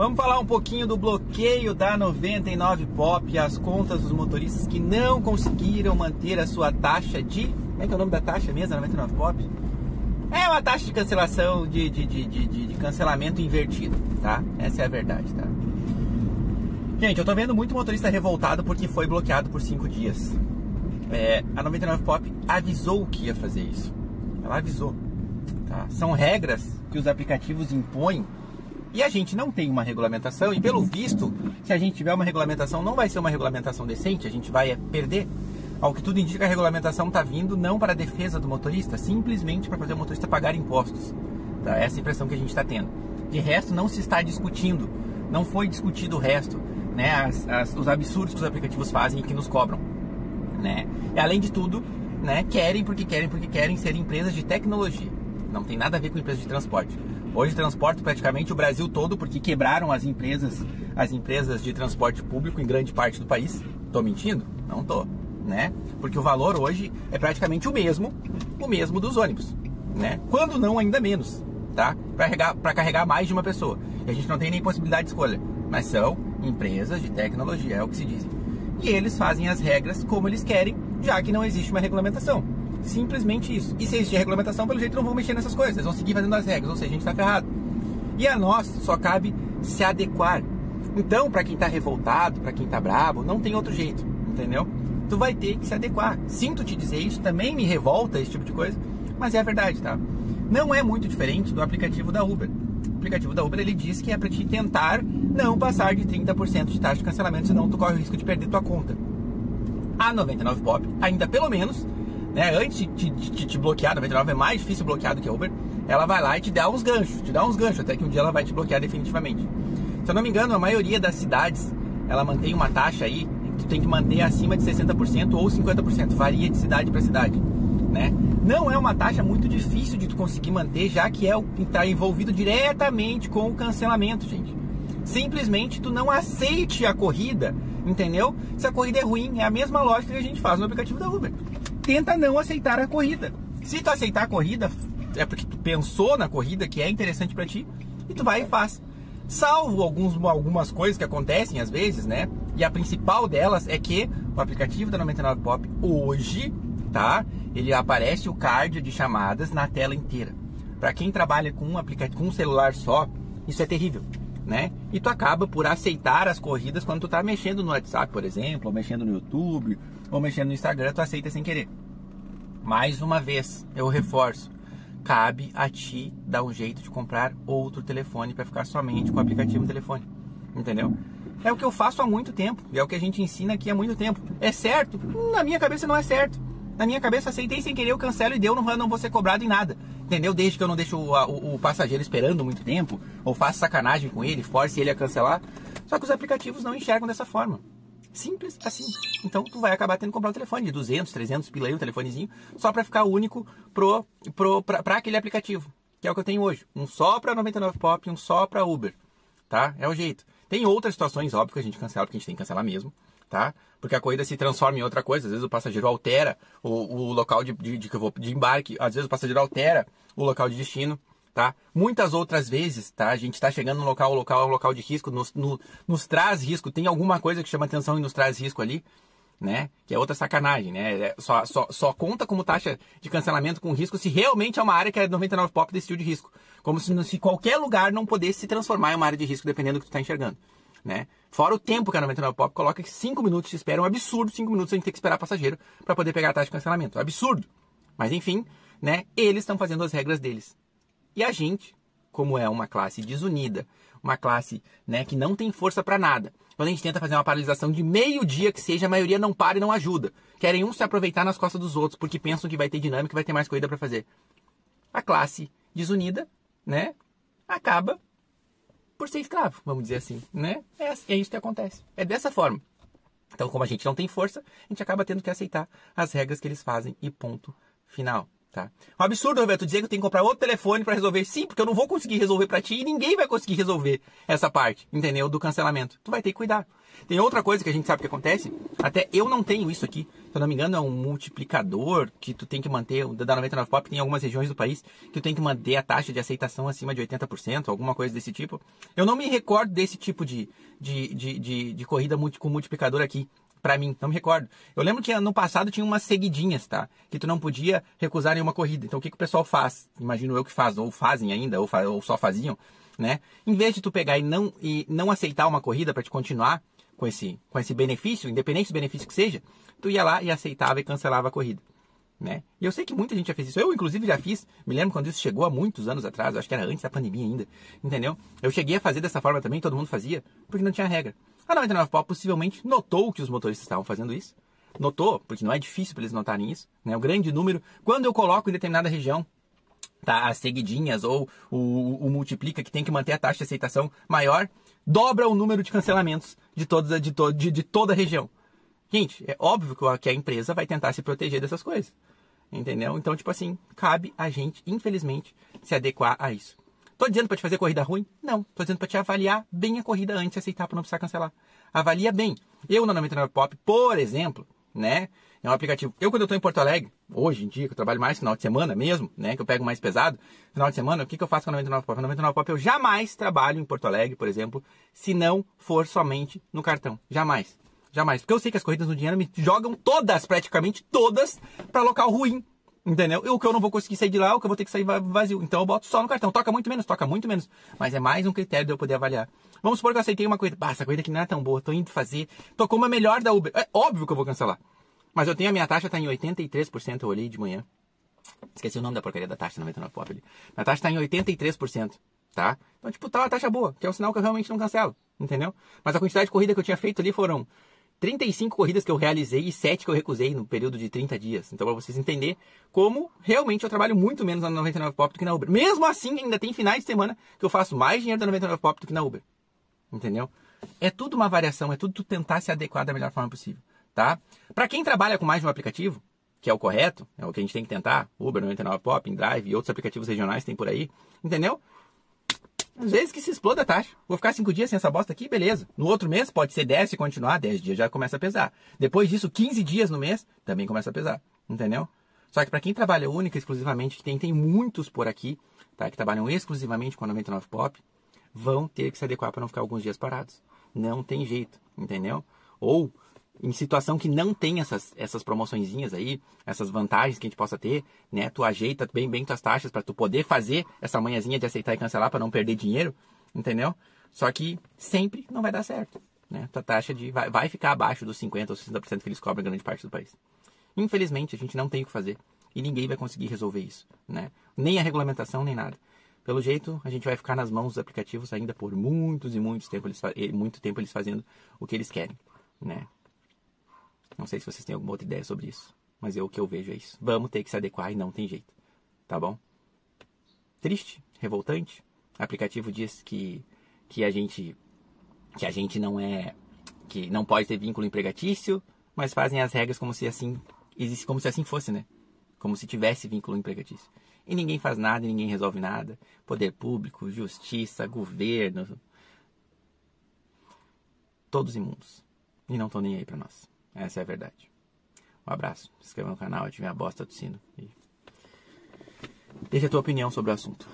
Vamos falar um pouquinho do bloqueio da 99 Pop, as contas dos motoristas que não conseguiram manter a sua taxa de. Como é que é o nome da taxa mesmo, 99 Pop? É uma taxa de cancelação, de, de, de, de, cancelamento invertido, tá? Essa é a verdade, tá? Gente, eu tô vendo muito motorista revoltado porque foi bloqueado por 5 dias. É, a 99 Pop avisou que ia fazer isso. Ela avisou. Tá? São regras que os aplicativos impõem e a gente não tem uma regulamentação. E pelo visto, se a gente tiver uma regulamentação, não vai ser uma regulamentação decente, a gente vai perder. Ao que tudo indica, a regulamentação está vindo não para a defesa do motorista, simplesmente para fazer o motorista pagar impostos. Tá? Essa é a impressão que a gente está tendo. De resto, não se está discutindo, não foi discutido o resto, né? As, as, os absurdos que os aplicativos fazem e que nos cobram. Né? E além de tudo, né, querem porque querem porque querem ser empresas de tecnologia. Não tem nada a ver com empresas de transporte. Hoje transporto praticamente o Brasil todo porque quebraram as empresas, as empresas de transporte público em grande parte do país. Tô mentindo? Não tô, né? Porque o valor hoje é praticamente o mesmo, o mesmo dos ônibus, né? Quando não ainda menos, tá? Para carregar, carregar mais de uma pessoa. E a gente não tem nem possibilidade de escolha, mas são empresas de tecnologia, é o que se diz. E eles fazem as regras como eles querem, já que não existe uma regulamentação. Simplesmente isso. E se existir regulamentação, pelo jeito não vão mexer nessas coisas, eles vão seguir fazendo as regras, ou seja, a gente está ferrado. E a nós só cabe se adequar. Então, para quem está revoltado, para quem está bravo, não tem outro jeito, entendeu? Tu vai ter que se adequar. Sinto te dizer isso, também me revolta esse tipo de coisa, mas é a verdade, tá? Não é muito diferente do aplicativo da Uber. O aplicativo da Uber ele diz que é para te tentar não passar de 30% de taxa de cancelamento, senão tu corre o risco de perder tua conta. A 99 Pop, ainda pelo menos, né, antes de, de, de, te bloquear, 99 é mais difícil bloquear do que a Uber, ela vai lá e te dá uns ganchos, te dá uns ganchos, até que um dia ela vai te bloquear definitivamente. Se eu não me engano, a maioria das cidades, ela mantém uma taxa aí, que tu tem que manter acima de 60% ou 50%, varia de cidade para cidade, né? Não é uma taxa muito difícil de tu conseguir manter, já que é o que está envolvido diretamente com o cancelamento, gente. Simplesmente tu não aceite a corrida, entendeu? Se a corrida é ruim, é a mesma lógica que a gente faz no aplicativo da Uber tenta não aceitar a corrida. Se tu aceitar a corrida, é porque tu pensou na corrida que é interessante para ti e tu vai e faz. Salvo alguns, algumas coisas que acontecem às vezes, né? E a principal delas é que o aplicativo da 99 Pop hoje, tá? Ele aparece o card de chamadas na tela inteira. Para quem trabalha com um aplicativo, com um celular só, isso é terrível, né? E tu acaba por aceitar as corridas quando tu tá mexendo no WhatsApp, por exemplo, ou mexendo no YouTube, ou mexendo no Instagram, tu aceita sem querer. Mais uma vez, eu reforço, cabe a ti dar um jeito de comprar outro telefone para ficar somente com o aplicativo no telefone. Entendeu? É o que eu faço há muito tempo, e é o que a gente ensina aqui há muito tempo. É certo? Na minha cabeça não é certo. Na minha cabeça, aceitei sem querer, eu cancelo e deu, não, não vou ser cobrado em nada. Entendeu? Desde que eu não deixo o, o, o passageiro esperando muito tempo, ou faço sacanagem com ele, force ele a cancelar. Só que os aplicativos não enxergam dessa forma. Simples assim. Então tu vai acabar tendo que comprar um telefone de 200, 300 pila aí, um telefonezinho, só para ficar único pro, pro, pra, pra, aquele aplicativo, que é o que eu tenho hoje. Um só para 99 Pop, um só para Uber, tá? É o jeito. Tem outras situações, óbvio, que a gente cancela, porque a gente tem que cancelar mesmo, tá? Porque a corrida se transforma em outra coisa. Às vezes o passageiro altera o, o local de, de, de, que eu vou, de embarque, às vezes o passageiro altera o local de destino tá? Muitas outras vezes, tá? A gente está chegando no local, o local é um local de risco, nos, no, nos traz risco, tem alguma coisa que chama atenção e nos traz risco ali, né? Que é outra sacanagem, né? É, só, só, só conta como taxa de cancelamento com risco se realmente é uma área que a 99 Pop decidiu de risco. Como se, se qualquer lugar não pudesse se transformar em uma área de risco, dependendo do que tu está enxergando. Né? Fora o tempo que a 99 Pop coloca, que 5 minutos de espera, é um absurdo 5 minutos a gente ter que esperar passageiro para poder pegar a taxa de cancelamento. Absurdo. Mas enfim, né? Eles estão fazendo as regras deles. E a gente, como é uma classe desunida, uma classe né, que não tem força para nada, quando a gente tenta fazer uma paralisação de meio dia que seja, a maioria não para e não ajuda. Querem uns se aproveitar nas costas dos outros porque pensam que vai ter dinâmica vai ter mais corrida para fazer. A classe desunida, né, acaba por ser escravo, vamos dizer assim, né? É, é isso que acontece. É dessa forma. Então, como a gente não tem força, a gente acaba tendo que aceitar as regras que eles fazem e ponto final. Tá? Um absurdo, Roberto, dizer que eu tenho que comprar outro telefone para resolver. Sim, porque eu não vou conseguir resolver para ti e ninguém vai conseguir resolver essa parte, entendeu? Do cancelamento. Tu vai ter que cuidar. Tem outra coisa que a gente sabe que acontece, até eu não tenho isso aqui. Se eu não me engano, é um multiplicador que tu tem que manter, da 99 Pop tem algumas regiões do país que tu tem que manter a taxa de aceitação acima de 80%, alguma coisa desse tipo. Eu não me recordo desse tipo de, de, de, de, de corrida com multiplicador aqui para mim, não me recordo. Eu lembro que no passado tinha umas seguidinhas, tá? Que tu não podia recusar nenhuma corrida. Então o que, que o pessoal faz? Imagino eu que faz, ou fazem ainda, ou, ou só faziam, né? Em vez de tu pegar e não, e não aceitar uma corrida para te continuar com esse, com esse benefício, independente do benefício que seja, tu ia lá e aceitava e cancelava a corrida. Né? E eu sei que muita gente já fez isso. Eu, inclusive, já fiz. Me lembro quando isso chegou há muitos anos atrás. acho que era antes da pandemia ainda. Entendeu? Eu cheguei a fazer dessa forma também, todo mundo fazia, porque não tinha regra. A 99 Pop possivelmente notou que os motoristas estavam fazendo isso. Notou, porque não é difícil para eles notarem isso. Né? O grande número, quando eu coloco em determinada região, tá, as seguidinhas ou o, o, multiplica que tem que manter a taxa de aceitação maior, dobra o número de cancelamentos de, todos, de, to, de, de toda a região. Gente, é óbvio que a empresa vai tentar se proteger dessas coisas. Entendeu? Então, tipo assim, cabe a gente, infelizmente, se adequar a isso. Tô dizendo para te fazer corrida ruim? Não. Tô dizendo para te avaliar bem a corrida antes de aceitar para não precisar cancelar. Avalia bem. Eu na 99 Pop, por exemplo, né? É um aplicativo. Eu quando eu tô em Porto Alegre, hoje em dia, que eu trabalho mais final de semana mesmo, né? Que eu pego mais pesado, final de semana, o que, que eu faço com a 99 Pop? A 99 Pop eu jamais trabalho em Porto Alegre, por exemplo, se não for somente no cartão. Jamais. Jamais. Porque eu sei que as corridas no dinheiro me jogam todas, praticamente todas, para local ruim. Entendeu? E o que eu não vou conseguir sair de lá, o que eu vou ter que sair vazio. Então eu boto só no cartão. Toca muito menos, toca muito menos. Mas é mais um critério de eu poder avaliar. Vamos supor que eu aceitei uma corrida. Bah, essa corrida aqui não é tão boa, tô indo fazer. Tocou uma melhor da Uber. É óbvio que eu vou cancelar. Mas eu tenho a minha taxa, tá em 83%, eu olhei de manhã. Esqueci o nome da porcaria da taxa 99 Pop ali. Minha taxa tá em 83%, tá? Então, tipo, tá uma taxa boa, que é o sinal que eu realmente não cancelo, entendeu? Mas a quantidade de corrida que eu tinha feito ali foram 35 corridas que eu realizei e 7 que eu recusei no período de 30 dias. Então, para vocês entenderem como realmente eu trabalho muito menos na 99 Pop do que na Uber. Mesmo assim, ainda tem finais de semana que eu faço mais dinheiro da 99 Pop do que na Uber. Entendeu? É tudo uma variação, é tudo tentar se adequar da melhor forma possível, tá? Para quem trabalha com mais de um aplicativo, que é o correto, é o que a gente tem que tentar, Uber, 99 Pop, InDrive e outros aplicativos regionais tem por aí, entendeu? Às vezes que se exploda a taxa. Vou ficar cinco dias sem essa bosta aqui, beleza. No outro mês pode ser 10 e continuar, 10 dias já começa a pesar. Depois disso, 15 dias no mês também começa a pesar. Entendeu? Só que para quem trabalha única exclusivamente, tem, tem muitos por aqui, tá? Que trabalham exclusivamente com a 99 Pop, vão ter que se adequar para não ficar alguns dias parados. Não tem jeito, entendeu? Ou em situação que não tem essas, essas promoçõezinhas aí, essas vantagens que a gente possa ter, né? Tu ajeita bem bem tuas taxas para tu poder fazer essa manhãzinha de aceitar e cancelar para não perder dinheiro, entendeu? Só que sempre não vai dar certo, né? Tua taxa de vai, vai ficar abaixo dos 50 ou 60% que eles cobram em grande parte do país. Infelizmente, a gente não tem o que fazer e ninguém vai conseguir resolver isso, né? Nem a regulamentação, nem nada. Pelo jeito, a gente vai ficar nas mãos dos aplicativos ainda por muitos e muitos tempo eles, muito tempo eles fazendo o que eles querem, né? Não sei se vocês têm alguma outra ideia sobre isso. Mas eu, o que eu vejo é isso. Vamos ter que se adequar e não tem jeito. Tá bom? Triste, revoltante. O aplicativo diz que, que a gente que a gente não é que não pode ter vínculo empregatício, mas fazem as regras como se assim existe como se assim fosse, né? Como se tivesse vínculo empregatício. E ninguém faz nada, ninguém resolve nada. Poder público, justiça, governo, todos imundos. E não estão nem aí para nós. Essa é a verdade. Um abraço. Se inscreva no canal, ative a bosta do sino. E... Deixa a tua opinião sobre o assunto.